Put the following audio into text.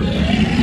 Yeah.